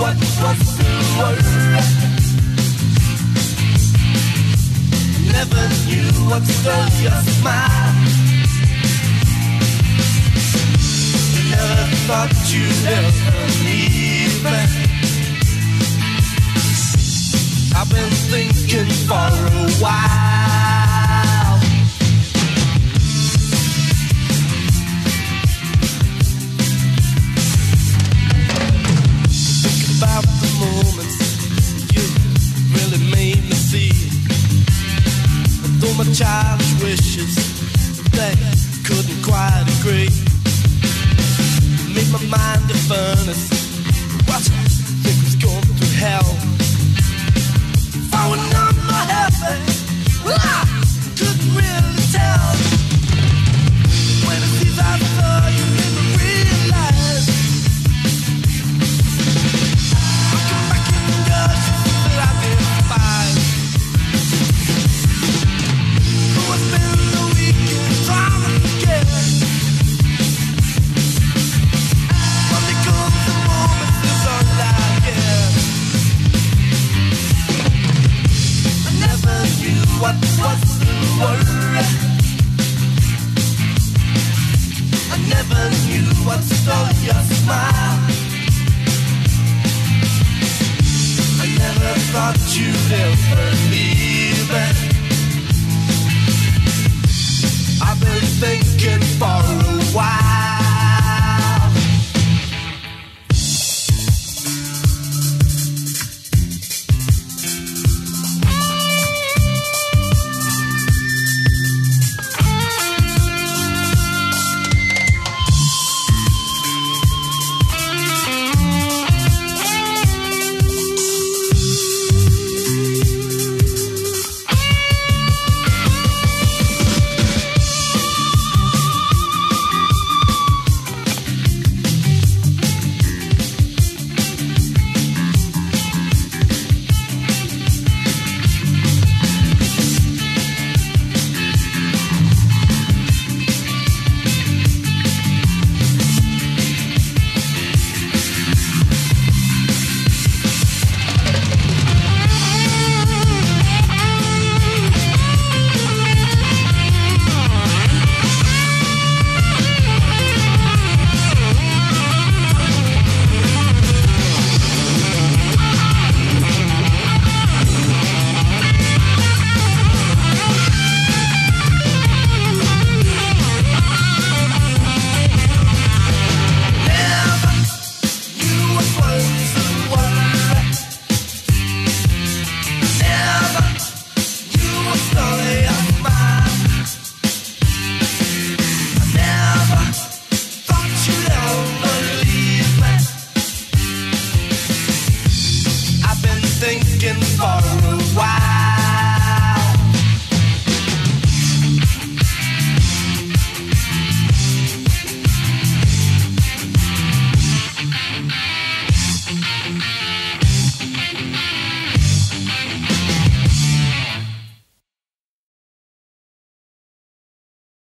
what, what's the word? Never knew what stole your smile. Never thought you'd ever leave me. my childish wishes They couldn't quite agree. Made my mind a furnace. what's the? I never knew what stole your smile. I never thought you'd ever leave. I've.